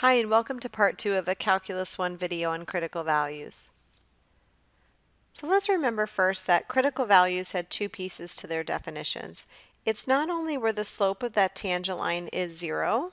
Hi and welcome to part two of a Calculus 1 video on critical values. So let's remember first that critical values had two pieces to their definitions. It's not only where the slope of that tangent line is zero,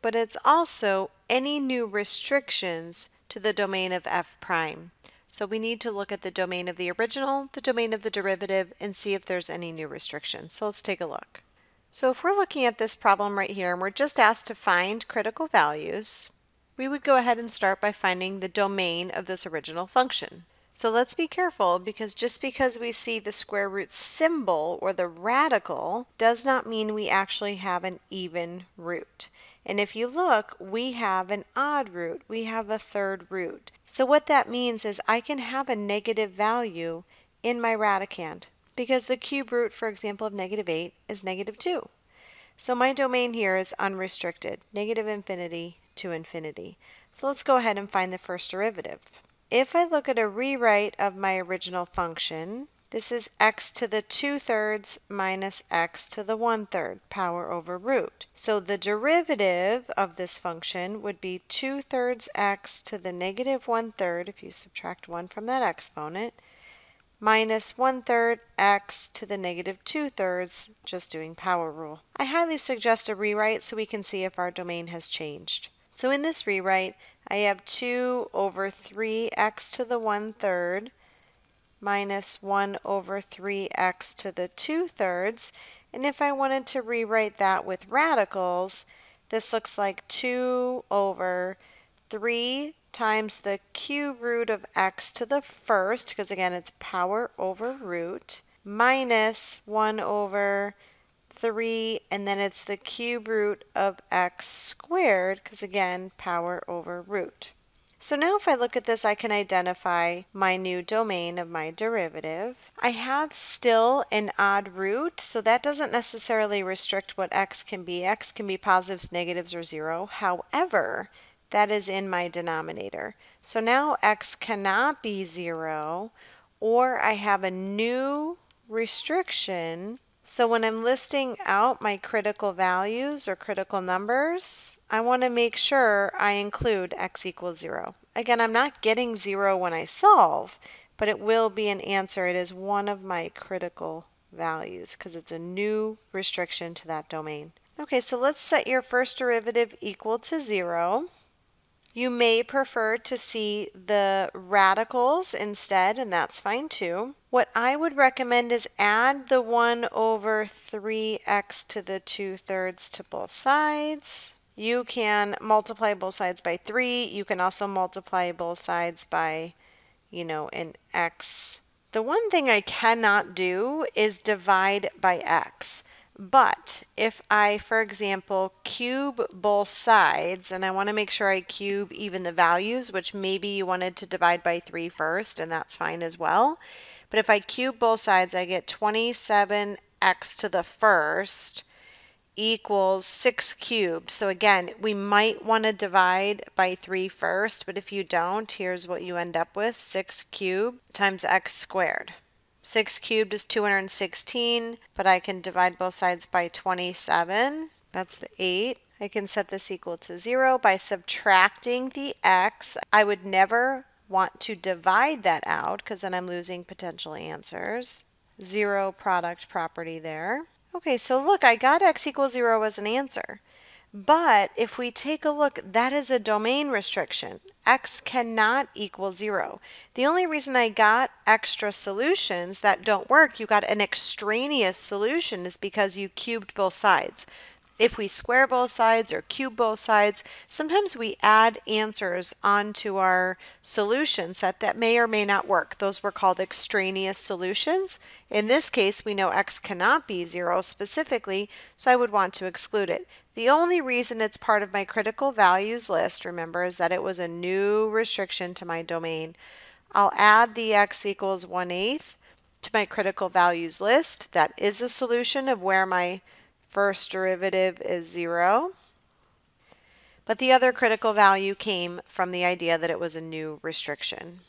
but it's also any new restrictions to the domain of f prime. So we need to look at the domain of the original, the domain of the derivative, and see if there's any new restrictions. So let's take a look. So if we're looking at this problem right here and we're just asked to find critical values, we would go ahead and start by finding the domain of this original function. So let's be careful because just because we see the square root symbol or the radical does not mean we actually have an even root. And if you look, we have an odd root. We have a third root. So what that means is I can have a negative value in my radicand because the cube root, for example, of negative 8 is negative 2. So my domain here is unrestricted, negative infinity to infinity. So let's go ahead and find the first derivative. If I look at a rewrite of my original function, this is x to the 2 thirds minus x to the 1 third, power over root. So the derivative of this function would be 2 thirds x to the negative 1 third, if you subtract 1 from that exponent, minus 1 third x to the negative 2 thirds, just doing power rule. I highly suggest a rewrite so we can see if our domain has changed. So in this rewrite, I have 2 over 3x to the 1 third minus 1 over 3x to the 2 thirds. And if I wanted to rewrite that with radicals, this looks like 2 over 3 times the cube root of x to the first, because again it's power over root, minus 1 over 3, and then it's the cube root of x squared, because again, power over root. So now if I look at this, I can identify my new domain of my derivative. I have still an odd root, so that doesn't necessarily restrict what x can be. x can be positives, negatives, or 0. However, that is in my denominator. So now x cannot be 0, or I have a new restriction. So when I'm listing out my critical values or critical numbers, I want to make sure I include x equals 0. Again, I'm not getting 0 when I solve, but it will be an answer. It is one of my critical values because it's a new restriction to that domain. Okay, so let's set your first derivative equal to 0. You may prefer to see the radicals instead, and that's fine too. What I would recommend is add the 1 over 3x to the 2 thirds to both sides. You can multiply both sides by 3. You can also multiply both sides by, you know, an x. The one thing I cannot do is divide by x. But if I, for example, cube both sides, and I want to make sure I cube even the values, which maybe you wanted to divide by 3 first, and that's fine as well. But if I cube both sides, I get 27x to the first equals 6 cubed. So again, we might want to divide by 3 first, but if you don't, here's what you end up with. 6 cubed times x squared. 6 cubed is 216, but I can divide both sides by 27. That's the 8. I can set this equal to 0 by subtracting the x. I would never want to divide that out because then I'm losing potential answers. 0 product property there. Okay, so look, I got x equals 0 as an answer. But if we take a look, that is a domain restriction. X cannot equal 0. The only reason I got extra solutions that don't work, you got an extraneous solution, is because you cubed both sides. If we square both sides or cube both sides, sometimes we add answers onto our solution set that may or may not work. Those were called extraneous solutions. In this case, we know x cannot be 0 specifically, so I would want to exclude it. The only reason it's part of my critical values list, remember, is that it was a new restriction to my domain. I'll add the x equals 1 8 to my critical values list. That is a solution of where my First derivative is 0. But the other critical value came from the idea that it was a new restriction.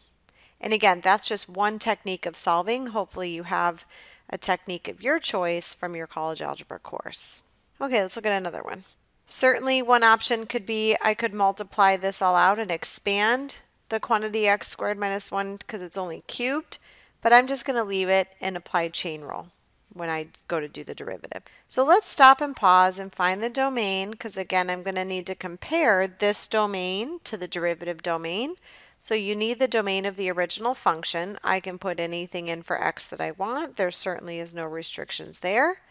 And again, that's just one technique of solving. Hopefully you have a technique of your choice from your college algebra course. Okay, let's look at another one. Certainly one option could be I could multiply this all out and expand the quantity x squared minus 1 because it's only cubed, but I'm just going to leave it and apply chain rule when I go to do the derivative. So let's stop and pause and find the domain because again I'm going to need to compare this domain to the derivative domain. So you need the domain of the original function. I can put anything in for x that I want. There certainly is no restrictions there.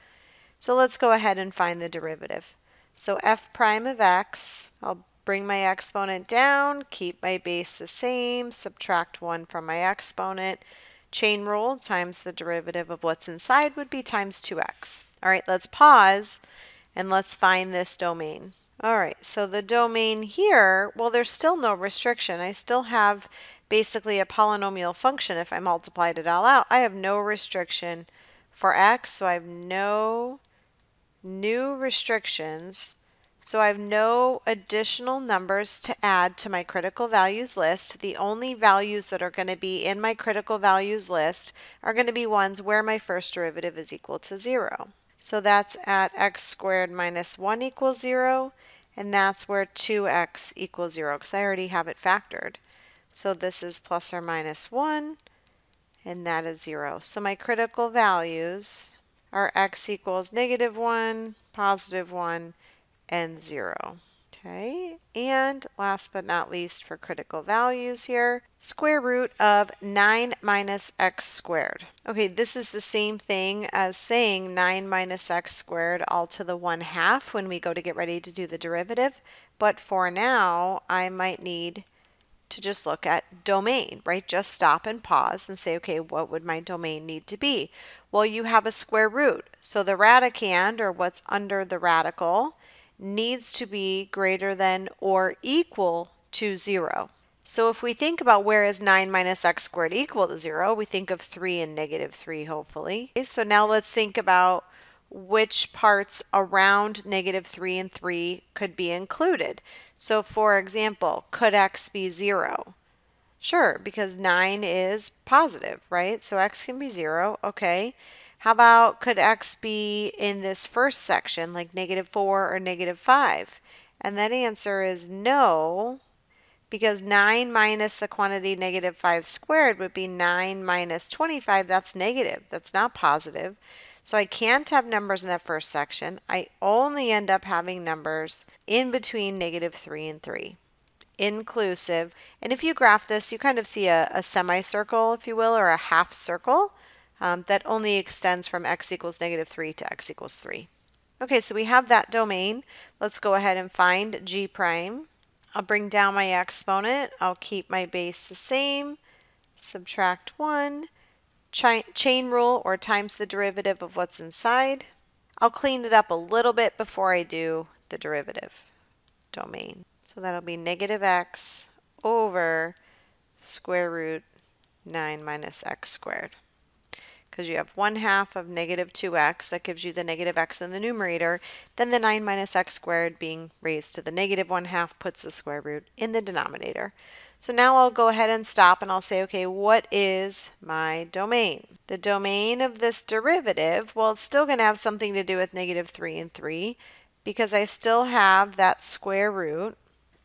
So let's go ahead and find the derivative. So f prime of x, I'll bring my exponent down, keep my base the same, subtract 1 from my exponent, Chain rule times the derivative of what's inside would be times 2x. All right, let's pause and let's find this domain. All right, so the domain here, well, there's still no restriction. I still have basically a polynomial function if I multiplied it all out. I have no restriction for x, so I have no new restrictions so I have no additional numbers to add to my critical values list. The only values that are going to be in my critical values list are going to be ones where my first derivative is equal to 0. So that's at x squared minus 1 equals 0, and that's where 2x equals 0, because I already have it factored. So this is plus or minus 1, and that is 0. So my critical values are x equals negative 1, positive 1, and 0. Okay, and last but not least for critical values here, square root of 9 minus x squared. Okay, this is the same thing as saying 9 minus x squared all to the 1 half when we go to get ready to do the derivative, but for now I might need to just look at domain, right? Just stop and pause and say, okay, what would my domain need to be? Well, you have a square root, so the radicand, or what's under the radical, needs to be greater than or equal to 0. So if we think about where is 9 minus x squared equal to 0, we think of 3 and negative 3 hopefully. Okay, so now let's think about which parts around negative 3 and 3 could be included. So for example, could x be 0? Sure, because 9 is positive, right? So x can be 0, okay. How about could x be in this first section, like negative 4 or negative 5? And that answer is no, because 9 minus the quantity negative 5 squared would be 9 minus 25. That's negative. That's not positive. So I can't have numbers in that first section. I only end up having numbers in between negative 3 and 3 inclusive. And if you graph this, you kind of see a, a semicircle, if you will, or a half circle um, that only extends from x equals negative 3 to x equals 3. Okay, so we have that domain. Let's go ahead and find g prime. I'll bring down my exponent. I'll keep my base the same. Subtract 1. Ch chain rule, or times the derivative of what's inside. I'll clean it up a little bit before I do the derivative domain. So that'll be negative x over square root 9 minus x squared because you have 1 half of negative 2x, that gives you the negative x in the numerator, then the 9 minus x squared being raised to the negative 1 half puts the square root in the denominator. So now I'll go ahead and stop and I'll say, okay, what is my domain? The domain of this derivative, well, it's still going to have something to do with negative 3 and 3 because I still have that square root,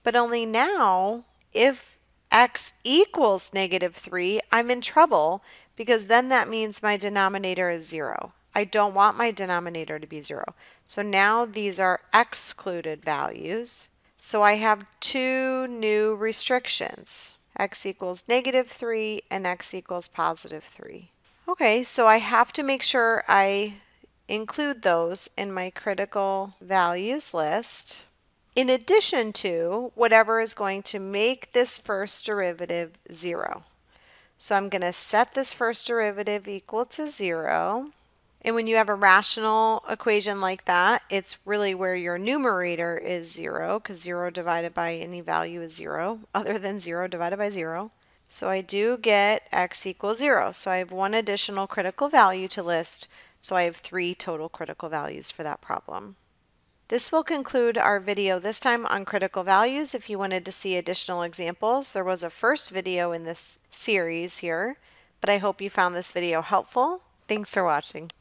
but only now if x equals negative 3, I'm in trouble because then that means my denominator is 0. I don't want my denominator to be 0. So now these are excluded values. So I have two new restrictions, x equals negative 3 and x equals positive 3. Okay, so I have to make sure I include those in my critical values list in addition to whatever is going to make this first derivative 0. So I'm going to set this first derivative equal to 0. And when you have a rational equation like that, it's really where your numerator is 0, because 0 divided by any value is 0, other than 0 divided by 0. So I do get x equals 0. So I have one additional critical value to list, so I have three total critical values for that problem. This will conclude our video this time on critical values. If you wanted to see additional examples, there was a first video in this series here, but I hope you found this video helpful. Thanks for watching.